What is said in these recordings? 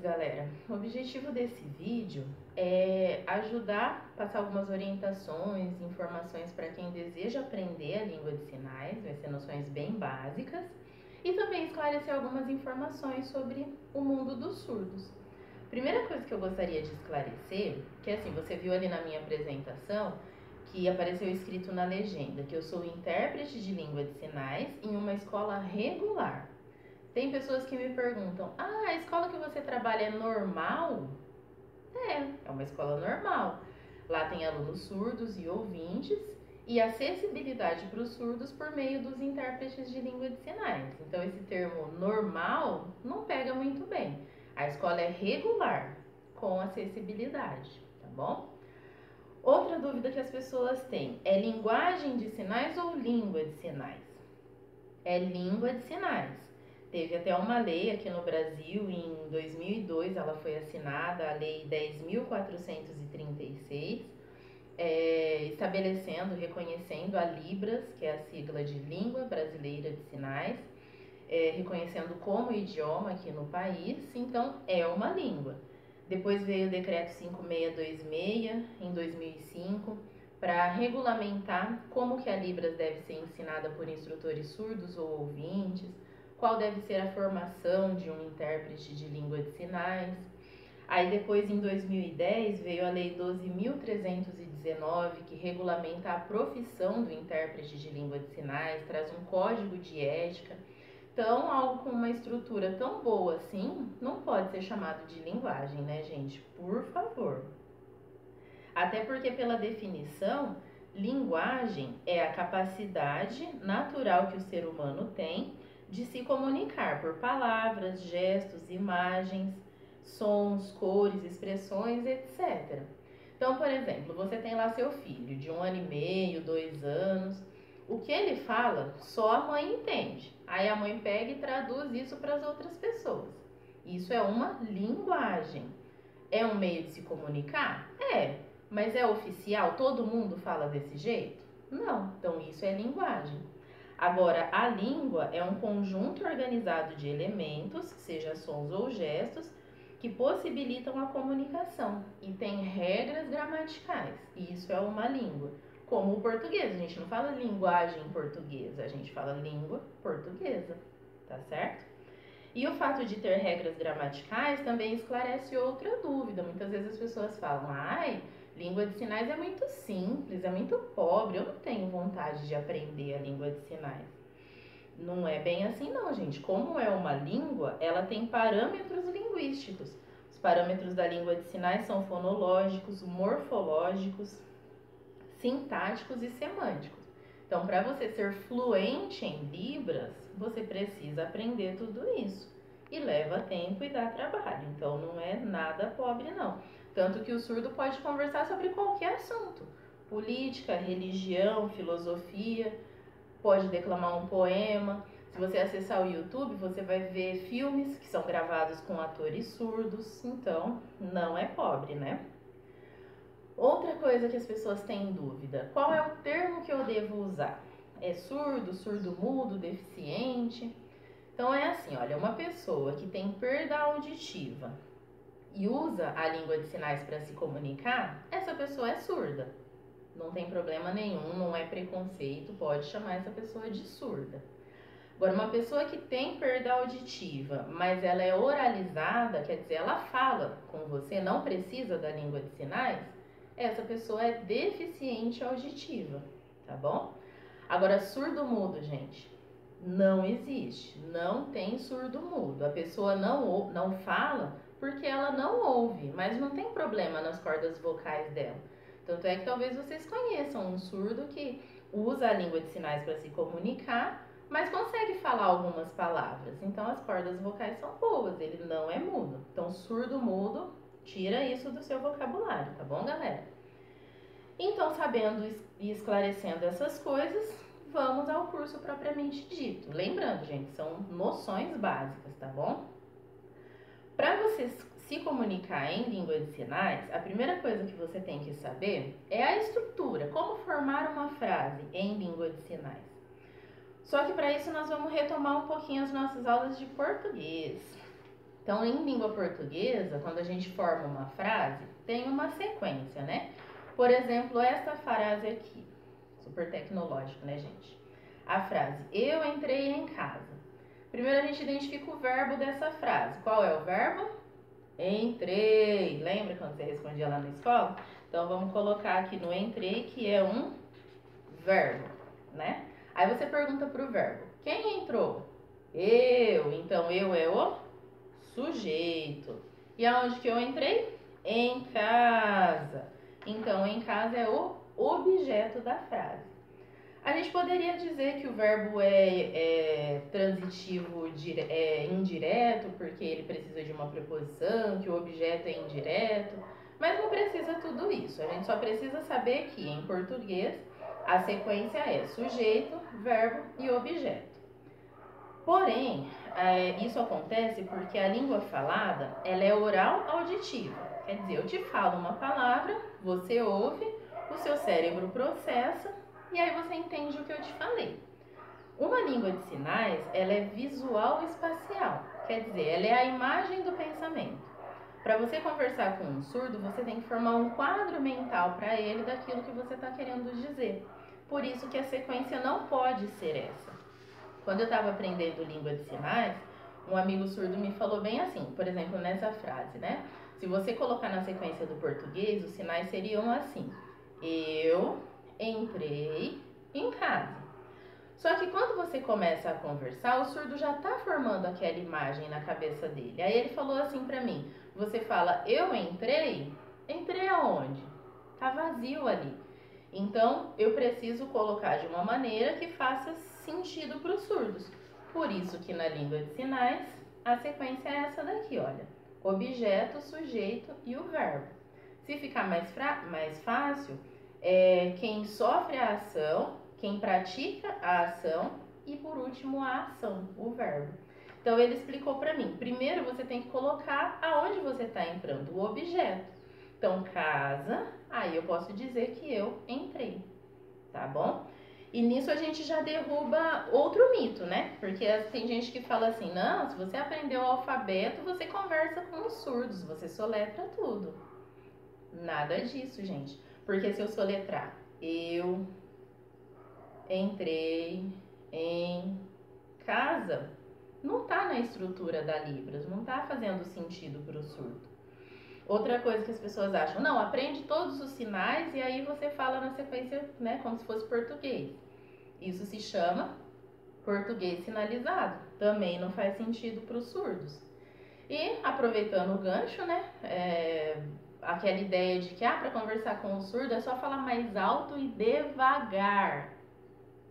galera. O objetivo desse vídeo é ajudar, passar algumas orientações, informações para quem deseja aprender a língua de sinais, vai ser noções bem básicas, e também esclarecer algumas informações sobre o mundo dos surdos. Primeira coisa que eu gostaria de esclarecer, que assim, você viu ali na minha apresentação que apareceu escrito na legenda que eu sou intérprete de língua de sinais em uma escola regular. Tem pessoas que me perguntam: ah, a escola que você trabalha é normal? É, é uma escola normal. Lá tem alunos surdos e ouvintes e acessibilidade para os surdos por meio dos intérpretes de língua de sinais. Então, esse termo normal não pega muito bem. A escola é regular, com acessibilidade, tá bom? Outra dúvida que as pessoas têm é linguagem de sinais ou língua de sinais? É língua de sinais. Teve até uma lei aqui no Brasil, em 2002 ela foi assinada, a Lei 10.436, é, estabelecendo, reconhecendo a Libras, que é a sigla de Língua Brasileira de Sinais, é, reconhecendo como idioma aqui no país, então é uma língua. Depois veio o decreto 5626 em 2005 para regulamentar como que a Libras deve ser ensinada por instrutores surdos ou ouvintes, qual deve ser a formação de um intérprete de língua de sinais. Aí depois, em 2010, veio a Lei 12.319, que regulamenta a profissão do intérprete de língua de sinais, traz um código de ética. Então, algo com uma estrutura tão boa assim, não pode ser chamado de linguagem, né, gente? Por favor. Até porque, pela definição, linguagem é a capacidade natural que o ser humano tem de se comunicar por palavras, gestos, imagens, sons, cores, expressões, etc. Então, por exemplo, você tem lá seu filho de um ano e meio, dois anos. O que ele fala, só a mãe entende. Aí a mãe pega e traduz isso para as outras pessoas. Isso é uma linguagem. É um meio de se comunicar? É. Mas é oficial? Todo mundo fala desse jeito? Não. Então isso é linguagem. Agora, a língua é um conjunto organizado de elementos, seja sons ou gestos, que possibilitam a comunicação e tem regras gramaticais. E isso é uma língua. Como o português, a gente não fala linguagem portuguesa, a gente fala língua portuguesa, tá certo? E o fato de ter regras gramaticais também esclarece outra dúvida. Muitas vezes as pessoas falam, ai, Língua de sinais é muito simples, é muito pobre. Eu não tenho vontade de aprender a língua de sinais. Não é bem assim, não, gente. Como é uma língua, ela tem parâmetros linguísticos. Os parâmetros da língua de sinais são fonológicos, morfológicos, sintáticos e semânticos. Então, para você ser fluente em Libras, você precisa aprender tudo isso. E leva tempo e dá trabalho. Então, não é nada pobre, não. Tanto que o surdo pode conversar sobre qualquer assunto: política, religião, filosofia, pode declamar um poema. Se você acessar o YouTube, você vai ver filmes que são gravados com atores surdos, então não é pobre, né? Outra coisa que as pessoas têm dúvida: qual é o termo que eu devo usar? É surdo, surdo mudo, deficiente? Então é assim, olha, uma pessoa que tem perda auditiva e usa a língua de sinais para se comunicar, essa pessoa é surda. Não tem problema nenhum, não é preconceito, pode chamar essa pessoa de surda. Agora, uma pessoa que tem perda auditiva, mas ela é oralizada, quer dizer, ela fala com você, não precisa da língua de sinais, essa pessoa é deficiente auditiva, tá bom? Agora, surdo mudo, gente, não existe. Não tem surdo mudo. A pessoa não, não fala porque ela não ouve, mas não tem problema nas cordas vocais dela. Tanto é que talvez vocês conheçam um surdo que usa a língua de sinais para se comunicar, mas consegue falar algumas palavras. Então as cordas vocais são boas, ele não é mudo. Então surdo mudo, tira isso do seu vocabulário, tá bom, galera? Então, sabendo e esclarecendo essas coisas, vamos ao curso propriamente dito. Lembrando, gente, são noções básicas, tá bom? Para você se comunicar em língua de sinais, a primeira coisa que você tem que saber é a estrutura, como formar uma frase em língua de sinais. Só que para isso nós vamos retomar um pouquinho as nossas aulas de português. Então, em língua portuguesa, quando a gente forma uma frase, tem uma sequência, né? Por exemplo, esta frase aqui, super tecnológico, né, gente? A frase eu entrei em casa. Primeiro a gente identifica o verbo dessa frase. Qual é o verbo? Entrei. Lembra quando você respondia lá na escola? Então vamos colocar aqui no entrei que é um verbo, né? Aí você pergunta para o verbo: quem entrou? Eu. Então eu é o sujeito. E aonde que eu entrei? Em casa. Então em casa é o objeto da frase. A gente poderia dizer que o verbo é, é transitivo dire, é indireto, porque ele precisa de uma preposição, que o objeto é indireto, mas não precisa tudo isso. A gente só precisa saber que em português a sequência é sujeito, verbo e objeto. Porém, é, isso acontece porque a língua falada ela é oral auditiva. Quer dizer, eu te falo uma palavra, você ouve, o seu cérebro processa e aí você entende o que eu te falei. Uma língua de sinais, ela é visual espacial, quer dizer, ela é a imagem do pensamento. Para você conversar com um surdo, você tem que formar um quadro mental para ele daquilo que você está querendo dizer. Por isso que a sequência não pode ser essa. Quando eu estava aprendendo língua de sinais, um amigo surdo me falou bem assim, por exemplo, nessa frase, né? Se você colocar na sequência do português, os sinais seriam assim: eu entrei em casa. Só que quando você começa a conversar, o surdo já está formando aquela imagem na cabeça dele. Aí ele falou assim para mim: você fala, eu entrei? Entrei aonde? Tá vazio ali. Então eu preciso colocar de uma maneira que faça sentido para os surdos. Por isso que na língua de sinais a sequência é essa daqui, olha: objeto, sujeito e o verbo. Se ficar mais, mais fácil, é quem sofre a ação, quem pratica a ação e por último a ação, o verbo. Então ele explicou para mim. Primeiro você tem que colocar aonde você está entrando, o objeto. Então casa, aí eu posso dizer que eu entrei, tá bom? E nisso a gente já derruba outro mito, né? Porque tem gente que fala assim: não, se você aprendeu o alfabeto, você conversa com os surdos, você soletra tudo. Nada disso, gente. Porque se eu soletrar, eu entrei em casa, não tá na estrutura da Libras, não tá fazendo sentido para o surdo. Outra coisa que as pessoas acham, não, aprende todos os sinais e aí você fala na sequência, né, como se fosse português. Isso se chama português sinalizado. Também não faz sentido para os surdos. E aproveitando o gancho, né, é, aquela ideia de que ah, para conversar com o surdo é só falar mais alto e devagar.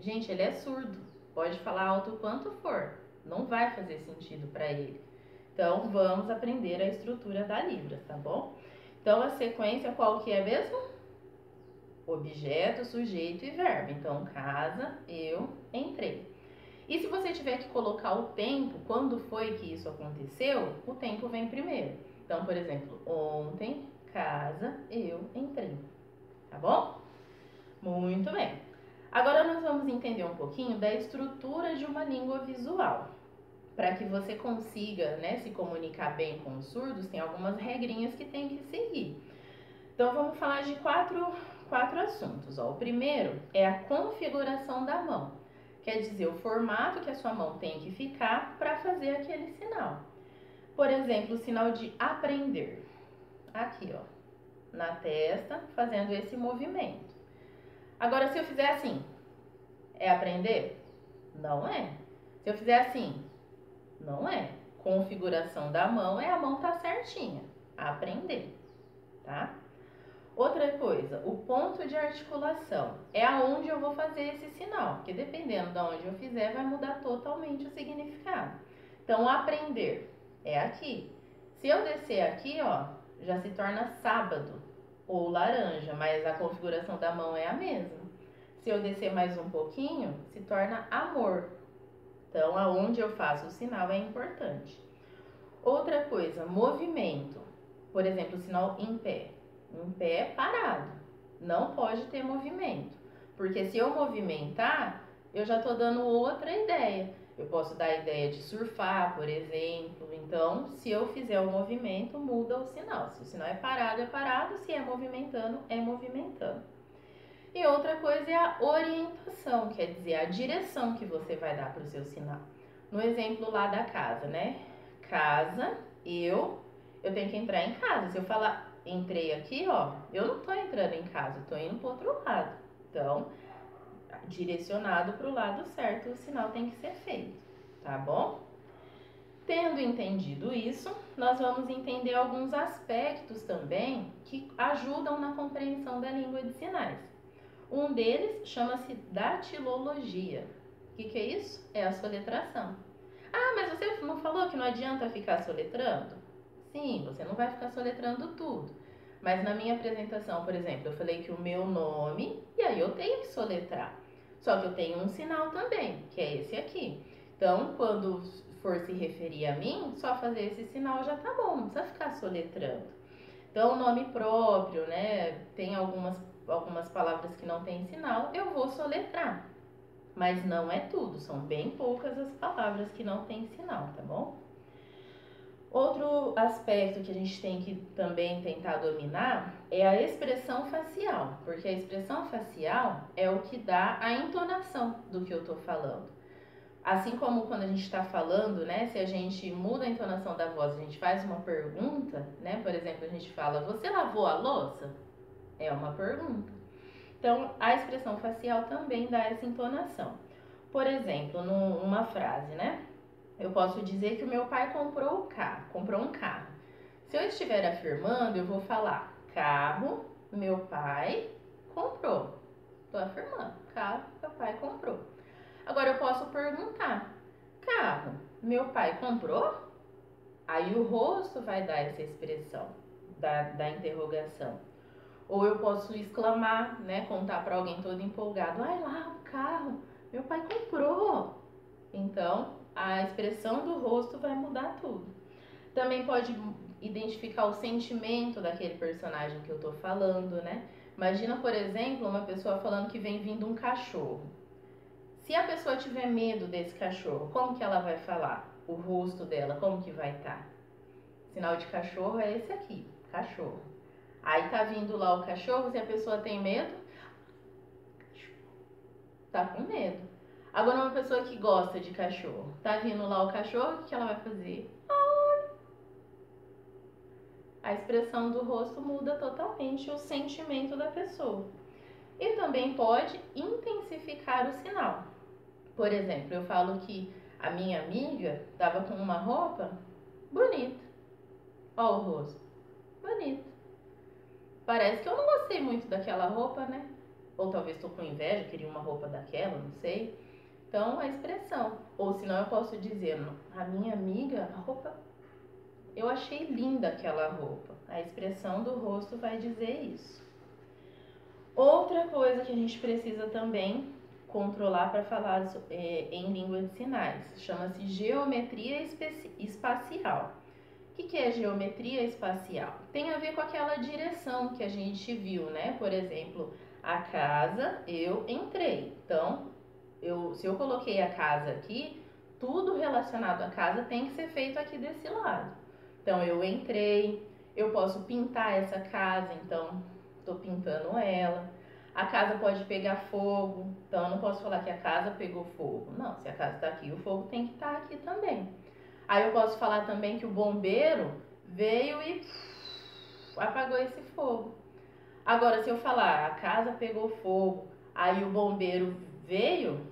Gente, ele é surdo, pode falar alto quanto for, não vai fazer sentido para ele. Então vamos aprender a estrutura da Libras, tá bom? Então a sequência qual que é mesmo? Objeto, sujeito e verbo. Então casa, eu, entrei. E se você tiver que colocar o tempo, quando foi que isso aconteceu, o tempo vem primeiro. Então, por exemplo, ontem casa, eu entrei. Tá bom? Muito bem. Agora nós vamos entender um pouquinho da estrutura de uma língua visual. Para que você consiga né, se comunicar bem com os surdos, tem algumas regrinhas que tem que seguir. Então vamos falar de quatro, quatro assuntos. Ó. O primeiro é a configuração da mão. Quer dizer, o formato que a sua mão tem que ficar para fazer aquele sinal. Por exemplo, o sinal de aprender aqui, ó, na testa, fazendo esse movimento. Agora, se eu fizer assim, é aprender? Não é. Se eu fizer assim, não é. Configuração da mão é a mão tá certinha. Aprender, tá? Outra coisa, o ponto de articulação é aonde eu vou fazer esse sinal, porque dependendo de onde eu fizer, vai mudar totalmente o significado. Então, aprender é aqui. Se eu descer aqui, ó, já se torna sábado ou laranja, mas a configuração da mão é a mesma. Se eu descer mais um pouquinho, se torna amor. Então, aonde eu faço o sinal é importante. Outra coisa, movimento. Por exemplo, o sinal em pé. Em pé parado. Não pode ter movimento. Porque se eu movimentar, eu já estou dando outra ideia. Eu posso dar a ideia de surfar, por exemplo. Então, se eu fizer o movimento, muda o sinal. Se o sinal é parado, é parado. Se é movimentando, é movimentando. E outra coisa é a orientação, quer dizer, a direção que você vai dar para o seu sinal. No exemplo lá da casa, né? Casa, eu, eu tenho que entrar em casa. Se eu falar entrei aqui, ó, eu não tô entrando em casa, eu tô indo pro outro lado. Então, direcionado para o lado certo, o sinal tem que ser feito, tá bom? Tendo entendido isso, nós vamos entender alguns aspectos também que ajudam na compreensão da língua de sinais. Um deles chama-se datilologia. O que, que é isso? É a soletração. Ah, mas você não falou que não adianta ficar soletrando? Sim, você não vai ficar soletrando tudo. Mas na minha apresentação, por exemplo, eu falei que o meu nome, e aí eu tenho que soletrar. Só que eu tenho um sinal também, que é esse aqui. Então, quando for se referir a mim, só fazer esse sinal já tá bom, não precisa ficar soletrando. Então, nome próprio, né? Tem algumas, algumas palavras que não tem sinal, eu vou soletrar. Mas não é tudo, são bem poucas as palavras que não tem sinal, tá bom? Outro aspecto que a gente tem que também tentar dominar é a expressão facial, porque a expressão facial é o que dá a entonação do que eu estou falando. Assim como quando a gente está falando, né, se a gente muda a entonação da voz, a gente faz uma pergunta, né, por exemplo, a gente fala, você lavou a louça? É uma pergunta. Então, a expressão facial também dá essa entonação. Por exemplo, numa frase, né? Eu posso dizer que o meu pai comprou o carro, comprou um carro. Se eu estiver afirmando, eu vou falar carro, meu pai comprou. Estou afirmando, carro, meu pai comprou. Agora eu posso perguntar, carro, meu pai comprou? Aí o rosto vai dar essa expressão da, da interrogação. Ou eu posso exclamar, né, contar para alguém todo empolgado, ai lá o carro, meu pai comprou. Então, a expressão do rosto vai mudar tudo. Também pode identificar o sentimento daquele personagem que eu tô falando, né? Imagina, por exemplo, uma pessoa falando que vem vindo um cachorro. Se a pessoa tiver medo desse cachorro, como que ela vai falar? O rosto dela, como que vai estar? Tá? Sinal de cachorro é esse aqui, cachorro. Aí tá vindo lá o cachorro, se a pessoa tem medo, tá com medo. Agora, uma pessoa que gosta de cachorro, tá vindo lá o cachorro, o que ela vai fazer? A expressão do rosto muda totalmente o sentimento da pessoa. E também pode intensificar o sinal. Por exemplo, eu falo que a minha amiga estava com uma roupa bonita. Ó o rosto. Bonito. Parece que eu não gostei muito daquela roupa, né? Ou talvez estou com inveja, queria uma roupa daquela, não sei. Então, a expressão. Ou senão eu posso dizer, a minha amiga, a roupa, eu achei linda aquela roupa. A expressão do rosto vai dizer isso. Outra coisa que a gente precisa também controlar para falar é, em língua de sinais chama-se geometria espacial. O que, que é geometria espacial? Tem a ver com aquela direção que a gente viu, né? Por exemplo, a casa, eu entrei. Então, eu, se eu coloquei a casa aqui, tudo relacionado à casa tem que ser feito aqui desse lado. Então eu entrei, eu posso pintar essa casa, então estou pintando ela. A casa pode pegar fogo, então eu não posso falar que a casa pegou fogo. Não, se a casa está aqui, o fogo tem que estar tá aqui também. Aí eu posso falar também que o bombeiro veio e apagou esse fogo. Agora, se eu falar a casa pegou fogo, aí o bombeiro veio,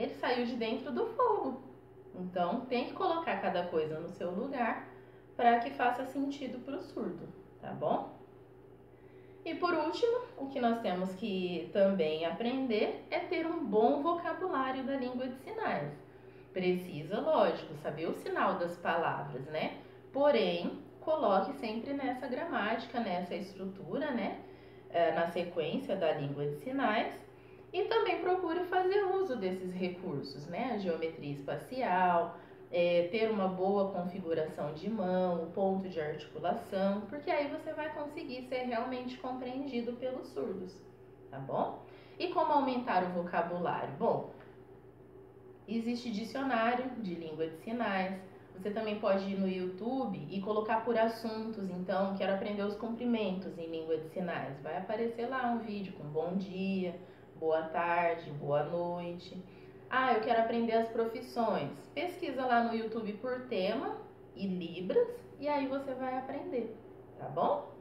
ele saiu de dentro do fogo. Então tem que colocar cada coisa no seu lugar para que faça sentido para o surdo, tá bom? E por último, o que nós temos que também aprender é ter um bom vocabulário da língua de sinais. Precisa, lógico, saber o sinal das palavras, né? Porém, coloque sempre nessa gramática, nessa estrutura, né? Eh, na sequência da língua de sinais e também procure fazer uso desses recursos, né? A geometria espacial, é, ter uma boa configuração de mão, o ponto de articulação, porque aí você vai conseguir ser realmente compreendido pelos surdos, tá bom? E como aumentar o vocabulário? Bom, Existe dicionário de língua de sinais. Você também pode ir no YouTube e colocar por assuntos. Então, quero aprender os cumprimentos em língua de sinais. Vai aparecer lá um vídeo com bom dia, boa tarde, boa noite. Ah, eu quero aprender as profissões. Pesquisa lá no YouTube por tema e Libras e aí você vai aprender, tá bom?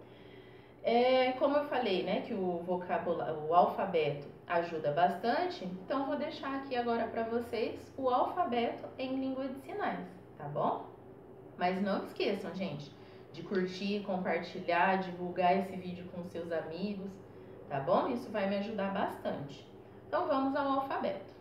É, como eu falei, né, que o vocabulário, o alfabeto ajuda bastante, então vou deixar aqui agora para vocês o alfabeto em língua de sinais, tá bom? Mas não esqueçam, gente, de curtir, compartilhar, divulgar esse vídeo com seus amigos, tá bom? Isso vai me ajudar bastante. Então vamos ao alfabeto.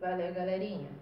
Valeu, galerinha!